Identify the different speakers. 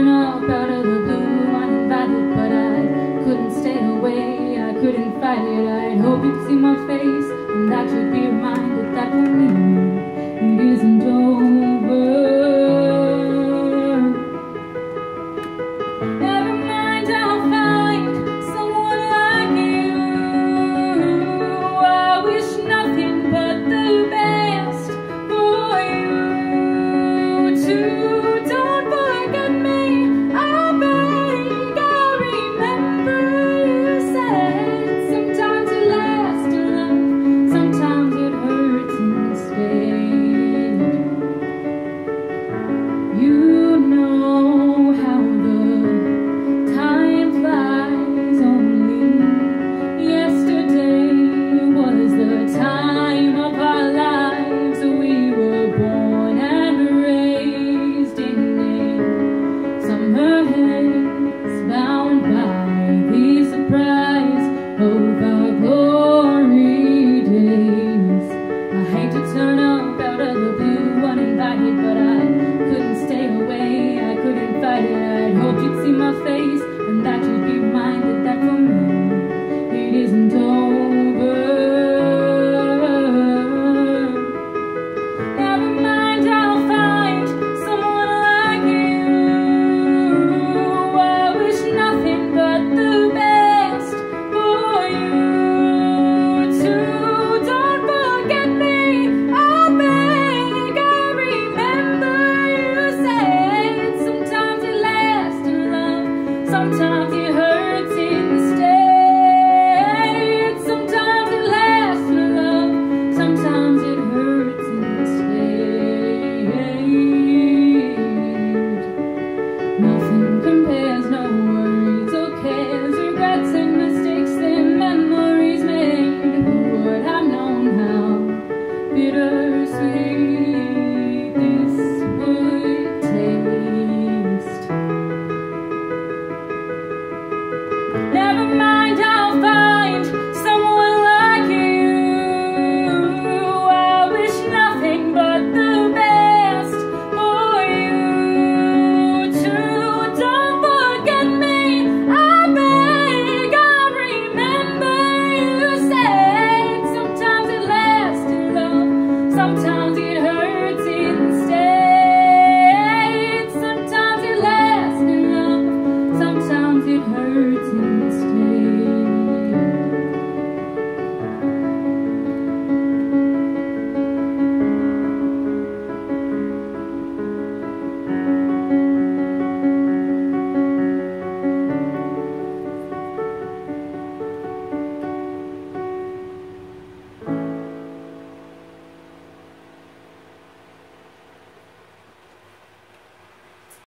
Speaker 1: thrown out of the blue, uninvited, but I couldn't stay away, I couldn't fight it, I'd hope you'd see my face, and that would be a reminded that for me, it isn't over. remember